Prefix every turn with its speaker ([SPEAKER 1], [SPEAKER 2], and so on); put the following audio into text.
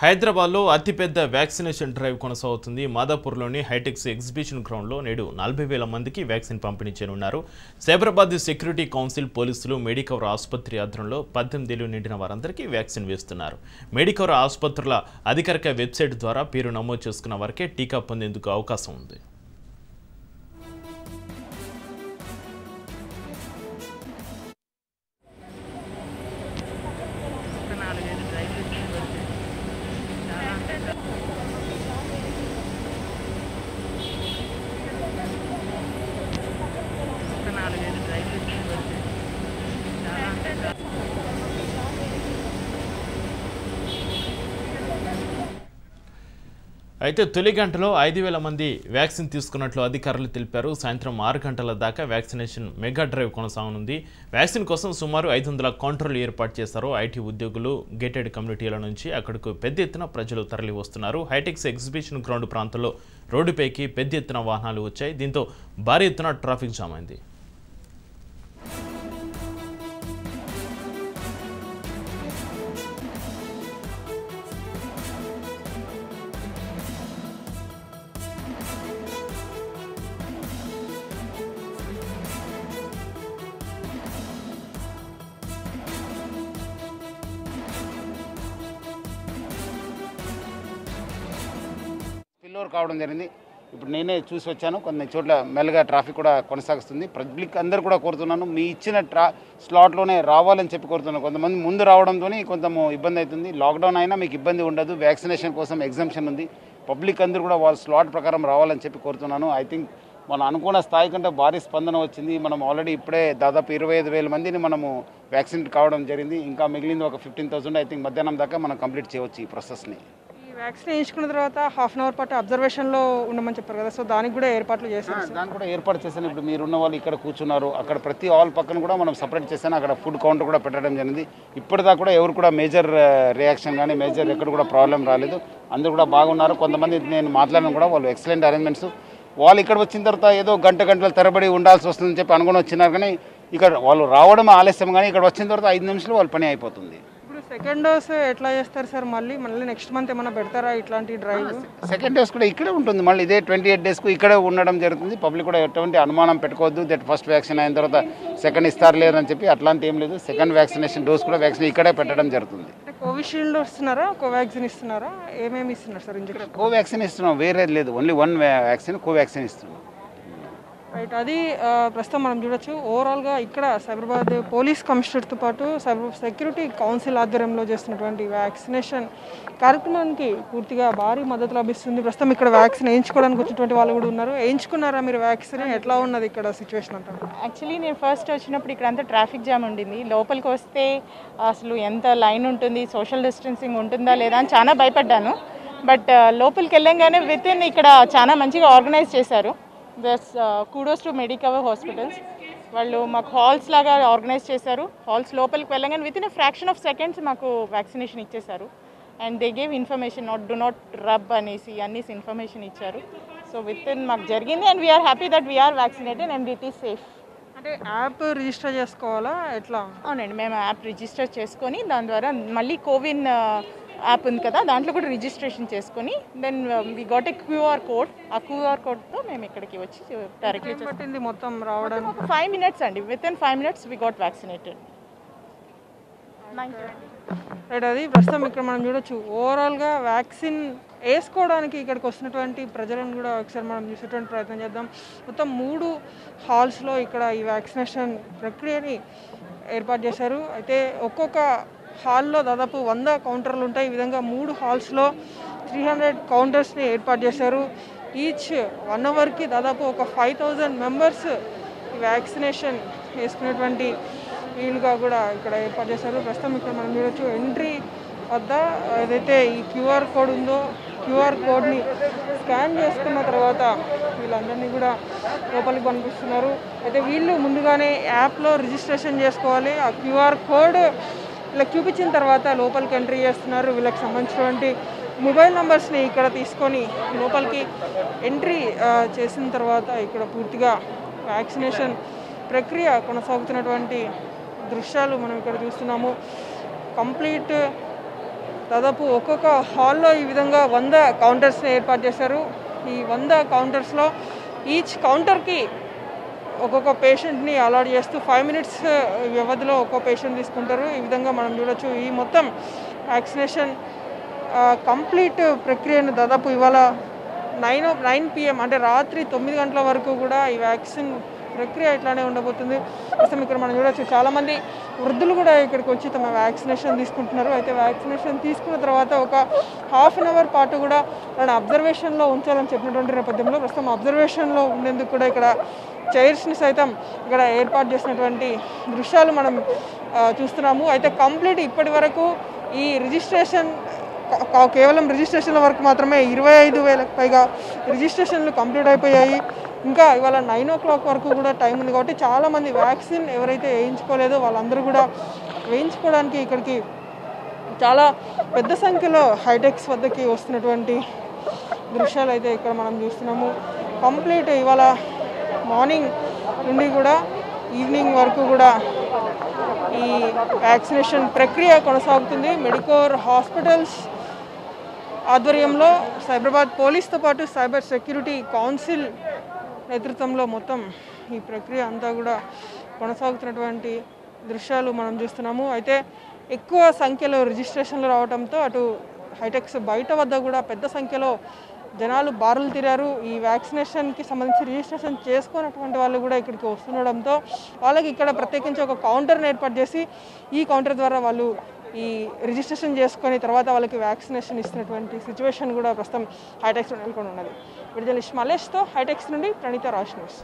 [SPEAKER 1] హైదరాబాద్లో అతిపెద్ద vaccination drive కొనసాగుతుంది. మాదాపూర్లోని హైటెక్స్ ఎగ్జిబిషన్ గ్రౌండ్లో నేడు నలభై వేల మందికి వ్యాక్సిన్ పంపిణీ చేయనున్నారు. సైబరాబాద్ సెక్యూరిటీ కౌన్సిల్ పోలీసులు మెడికవర్ ఆసుపత్రి ఆధ్వర్యంలో పద్దెనిమిదిలో నిండిన వారందరికీ వ్యాక్సిన్ వేస్తున్నారు. మెడికవర్ ఆసుపత్రుల అధికారిక వెబ్సైట్ ద్వారా పేరు నమోదు చేసుకున్న వారికే టీకా పొందేందుకు అవకాశం ఉంది. అయితే తొలి గంటలో ఐదు వేల మంది వ్యాక్సిన్ తీసుకున్నట్లు అధికారులు తెలిపారు. సాయంత్రం ఆరు గంటల దాకా వ్యాక్సినేషన్ మెగా డ్రైవ్ కొనసాగనుంది. వ్యాక్సిన్ కోసం సుమారు ఐదు వందల కౌంటర్లు ఏర్పాటు చేశారు. ఐటీ ఉద్యోగులు గేటెడ్ కమ్యూనిటీల నుంచి అక్కడకు పెద్ద ఎత్తున ప్రజలు తరలి వస్తున్నారు హైటెక్స్ ఎగ్జిబిషన్ గ్రౌండ్ ప్రాంతంలో రోడ్డుపైకి పెద్ద ఎత్తున వాహనాలు వచ్చాయి. దీంతో భారీ ఎత్తున ట్రాఫిక్ జామ్ అయింది.
[SPEAKER 2] స్పిల్ఓవర్ కావడం జరిగింది. ఇప్పుడు నేనే చూసి వచ్చాను. కొన్ని చోట్ల మెల్లగా ట్రాఫిక్ కూడా కొనసాగుతుంది పబ్లిక్ అందరు కూడా కోరుతున్నాను. మీ ఇచ్చిన ట్రా స్లాట్లోనే రావాలని చెప్పి కోరుతున్నాను. కొంతమంది ముందు రావడంతో కొంత ఇబ్బంది అవుతుంది. లాక్డౌన్ అయినా మీకు ఇబ్బంది ఉండదు. వ్యాక్సినేషన్ కోసం ఎగ్జామ్షన్ ఉంది. పబ్లిక్ అందరూ కూడా వాళ్ళ స్లాట్ ప్రకారం రావాలని చెప్పి కోరుతున్నాను. ఐ థింక్ మనం అనుకున్న స్థాయి కంటే భారీ స్పందన వచ్చింది. మనం ఆల్రెడీ ఇప్పుడే దాదాపు ఇరవై ఐదు వేల మందిని మనము వ్యాక్సిన్ కావడం జరిగింది. ఇంకా మిగిలింది ఒక ఫిఫ్టీన్ థౌసండ్. ఐ థింక్ మధ్యాహ్నం దాకా మనం కంప్లీట్ చేయవచ్చు ఈ ప్రాసెస్ని.
[SPEAKER 3] వ్యాక్సిన్ వేయించుకున్న తర్వాత హాఫ్ అన్ అవర్ పాటు అబ్జర్వేషన్లో ఉండమని చెప్పారు కదా సో దానికి కూడా ఏర్పాట్లు చేశారు
[SPEAKER 2] దాన్ని కూడా ఏర్పాటు చేశాను. ఇప్పుడు మీరు ఉన్న వాళ్ళు ఇక్కడ కూర్చున్నారు అక్కడ ప్రతి హాల్ పక్కన కూడా మనం సపరేట్ చేశాను. అక్కడ ఫుడ్ కౌంటర్ కూడా పెట్టడం జరిగింది. ఇప్పటిదాకా కూడా ఎవరు కూడా మేజర్ రియాక్షన్ కానీ మేజర్ ఎక్కడ కూడా ప్రాబ్లం రాలేదు. అందరూ కూడా బాగున్నారు. కొంతమంది నేను మాట్లాడిన కూడా వాళ్ళు ఎక్సలెంట్ అరేంజ్మెంట్స్ వాళ్ళు ఇక్కడ వచ్చిన తర్వాత ఏదో గంట గంటల తరబడి ఉండాల్సి వస్తుందని చెప్పి అనుకుని వచ్చినారు కానీ ఇక్కడ వాళ్ళు రావడం ఆలస్యం కానీ ఇక్కడ వచ్చిన తర్వాత ఐదు నిమిషాలు వాళ్ళ పని అయిపోతుంది.
[SPEAKER 3] సెకండ్ డోస్ ఎట్లా చేస్తారు సార్? మళ్ళీ మళ్ళీ నెక్స్ట్ మంత్ ఏమైనా పెడతారా ఇట్లాంటి డ్రైవ్?
[SPEAKER 2] సెకండ్ డేస్ కూడా ఇక్కడే ఉంటుంది. మళ్ళీ ఇదే ట్వంటీ ఎయిట్ డేస్కు ఇక్కడే ఉండడం జరుగుతుంది. పబ్లిక్ కూడా ఎటువంటి అనుమానం పెట్టుకోవద్దు. దట్ ఫస్ట్ వ్యాక్సిన్ అయిన తర్వాత సెకండ్ ఇస్తారు లేదని చెప్పి అట్లాంటి ఏం లేదు. సెకండ్ వ్యాక్సినేషన్ డోస్ కూడా వ్యాక్సిన్ ఇక్కడే పెట్టడం జరుగుతుంది.
[SPEAKER 3] కోవిషీల్డ్ ఇస్తున్నారా? కోవాక్సిన్ ఇస్తున్నారా? ఏమేమి ఇస్తున్నారు సార్ ఇంజక్షన్
[SPEAKER 2] కోవాక్సిన్ ఇస్తున్నాం. వేరేది లేదు. ఓన్లీ వన్ వ్యాక్సిన్ కోవాక్సిన్ ఇస్తున్నాం.
[SPEAKER 3] రైట్ అది ప్రస్తుతం మనం చూడొచ్చు. ఓవరాల్గా ఇక్కడ సైబరాబాద్ పోలీస్ కమిషనర్తో పాటు సైబర్ సెక్యూరిటీ కౌన్సిల్ ఆధ్వర్యంలో చేస్తున్నటువంటి వ్యాక్సినేషన్ కార్యక్రమానికి పూర్తిగా భారీ మద్దతు లభిస్తుంది. ప్రస్తుతం ఇక్కడ వ్యాక్సిన్ వేయించుకోవడానికి వచ్చినటువంటి వాళ్ళు కూడా ఉన్నారు. వేయించుకున్నారా మీరు వ్యాక్సిన్? ఎట్లా ఉన్నది ఇక్కడ సిచ్యువేషన్ అంతా?
[SPEAKER 4] యాక్చువల్లీ నేను ఫస్ట్ వచ్చినప్పుడు ఇక్కడ అంతా ట్రాఫిక్ జామ్ ఉండింది. లోపలికి వస్తే అసలు ఎంత లైన్ ఉంటుంది? సోషల్ డిస్టెన్సింగ్ ఉంటుందా లేదా అని చాలా భయపడ్డాను. బట్ లోపలికి వెళ్ళంగానే విత్ ఇన్ ఇక్కడ చాలా మంచిగా ఆర్గనైజ్ చేశారు. Thus kudos to Medicover hospitals వాళ్ళు మాకు హాల్స్ లాగా ఆర్గనైజ్ చేశారు. హాల్స్ లోపలికి వెళ్ళగానే within fraction of seconds మాకు వ్యాక్సినేషన్ ఇచ్చేశారు. And they gave information not do not rub అనేసి అన్నిసి ఇన్ఫర్మేషన్ ఇచ్చారు. సో విత్ ఇన్ మాకు జరిగింది and we are happy that we are vaccinated and it is safe
[SPEAKER 3] అంటే యాప్ రిజిస్టర్ చేసుకోవాలా? ఎట్లా?
[SPEAKER 4] అవునండి మేము యాప్ రిజిస్టర్ చేసుకొని దాని ద్వారా మళ్ళీ కోవిన్ యాప్ ఉంది కదా దాంట్లో కూడా రిజిస్ట్రేషన్ చేసుకొని then we got a QR code ఆ క్యూఆర్ కోడ్తో మేము ఇక్కడికి వచ్చి డైరెక్ట్లీ
[SPEAKER 3] పట్టింది మొత్తం రావడానికి.
[SPEAKER 4] ఒక ఫైవ్ మినిట్స్ అండి. Within five minutes we got vaccinated
[SPEAKER 3] right అది ప్రస్తుతం ఇక్కడ మనం చూడొచ్చు. ఓవరాల్గా వ్యాక్సిన్ వేసుకోవడానికి ఇక్కడికి వస్తున్నటువంటి ప్రజలను కూడా ఒకసారి మనం చూసేటువంటి ప్రయత్నం చేద్దాం. మొత్తం మూడు హాల్స్లో ఇక్కడ ఈ వ్యాక్సినేషన్ ప్రక్రియని ఏర్పాటు చేశారు. అయితే ఒక్కొక్క హాల్లో దాదాపు వంద కౌంటర్లు ఉంటాయి. ఈ విధంగా మూడు హాల్స్లో త్రీ హండ్రెడ్ కౌంటర్స్ని ఏర్పాటు చేశారు. ఈచ్ వన్ అవర్కి దాదాపు ఒక ఫైవ్ థౌజండ్ మెంబర్స్ వ్యాక్సినేషన్ వేసుకునేటువంటి వీలుగా కూడా ఇక్కడ ఏర్పాటు చేశారు. ప్రస్తుతం ఇక్కడ మనం చూడొచ్చు ఎంట్రీ వద్ద ఏదైతే ఈ క్యూఆర్ కోడ్ ఉందో క్యూఆర్ కోడ్ని స్కాన్ చేసుకున్న తర్వాత వీళ్ళందరినీ కూడా లోపలికి పంపిస్తున్నారు. అయితే వీళ్ళు ముందుగానే యాప్లో రిజిస్ట్రేషన్ చేసుకోవాలి. ఆ క్యూఆర్ కోడ్ వీళ్ళకి చూపించిన తర్వాత లోపలికి ఎంట్రీ చేస్తున్నారు. వీళ్ళకి సంబంధించినటువంటి మొబైల్ నెంబర్స్ని ఇక్కడ తీసుకొని లోపలికి ఎంట్రీ చేసిన తర్వాత ఇక్కడ పూర్తిగా వ్యాక్సినేషన్ ప్రక్రియ కొనసాగుతున్నటువంటి దృశ్యాలు మనం ఇక్కడ చూస్తున్నాము. కంప్లీట్ దాదాపు ఒక్కొక్క హాల్లో ఈ విధంగా వంద కౌంటర్స్ని ఏర్పాటు చేశారు. ఈ వంద కౌంటర్స్లో ఈచ్ కౌంటర్కి ఒక్కొక్క పేషెంట్ని అలాట్ చేస్తూ ఫైవ్ మినిట్స్ uh, వ్యవధిలో ఒక్కో పేషెంట్ తీసుకుంటారు. ఈ విధంగా మనం చూడొచ్చు. ఈ మొత్తం వ్యాక్సినేషన్ కంప్లీట్ uh, ప్రక్రియను దాదాపు ఇవాళ నైన్ నైన్ పిఎం అంటే రాత్రి తొమ్మిది గంటల వరకు కూడా ఈ వ్యాక్సిన్ ప్రక్రియ ఇట్లానే ఉండబోతుంది. ప్రస్తుతం ఇక్కడ మనం చూడొచ్చు చాలామంది వృద్ధులు కూడా ఇక్కడికి వచ్చి తమ వ్యాక్సినేషన్ తీసుకుంటున్నారు. అయితే వ్యాక్సినేషన్ తీసుకున్న తర్వాత ఒక హాఫ్ అన్ అవర్ పాటు కూడా వాళ్ళని అబ్జర్వేషన్లో ఉంచాలని చెప్పినటువంటి నేపథ్యంలో ప్రస్తుతం అబ్జర్వేషన్లో ఉండేందుకు కూడా ఇక్కడ చైర్స్ని సైతం ఇక్కడ ఏర్పాటు చేసినటువంటి దృశ్యాలు మనం చూస్తున్నాము. అయితే కంప్లీట్ ఇప్పటి వరకు ఈ రిజిస్ట్రేషన్ కేవలం రిజిస్ట్రేషన్ల వరకు మాత్రమే ఇరవై ఐదు వేలకు పైగా రిజిస్ట్రేషన్లు కంప్లీట్ అయిపోయాయి. ఇంకా ఇవాళ నైన్ ఓ క్లాక్ వరకు కూడా టైం ఉంది కాబట్టి చాలామంది వ్యాక్సిన్ ఎవరైతే వేయించుకోలేదో వాళ్ళందరూ కూడా వేయించుకోవడానికి ఇక్కడికి చాలా పెద్ద సంఖ్యలో హైటెక్స్ వద్దకి వస్తున్నటువంటి దృశ్యాలు అయితే ఇక్కడ మనం చూస్తున్నాము. కంప్లీట్ ఇవాళ మార్నింగ్ నుండి కూడా ఈవినింగ్ వరకు కూడా ఈ వ్యాక్సినేషన్ ప్రక్రియ కొనసాగుతుంది. మెడికోర్ హాస్పిటల్స్ ఆధ్వర్యంలో సైబరాబాద్ పోలీస్తో పాటు సైబర్ సెక్యూరిటీ కౌన్సిల్ నేతృత్వంలో మొత్తం ఈ ప్రక్రియ అంతా కూడా కొనసాగుతున్నటువంటి దృశ్యాలు మనం చూస్తున్నాము. అయితే ఎక్కువ సంఖ్యలో రిజిస్ట్రేషన్లు రావడంతో అటు హైటెక్స్ బయట వద్ద కూడా పెద్ద సంఖ్యలో జనాలు బారులు తిరారు ఈ వ్యాక్సినేషన్కి సంబంధించి రిజిస్ట్రేషన్ చేసుకున్నటువంటి వాళ్ళు కూడా ఇక్కడికి వస్తుండడంతో వాళ్ళకి ఇక్కడ ప్రత్యేకించి ఒక కౌంటర్ని ఏర్పాటు చేసి ఈ కౌంటర్ ద్వారా వాళ్ళు ఈ రిజిస్ట్రేషన్ చేసుకొని తర్వాత వాళ్ళకి వ్యాక్సినేషన్ ఇస్తున్నటువంటి సిచ్యువేషన్ కూడా ప్రస్తుతం హైటెక్స్ నెలకొని ఉన్నది విడుదల మలేష్తో హైటెక్స్ నుండి ప్రణీత రాజ్ న్యూస్.